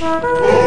Música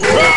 Ah!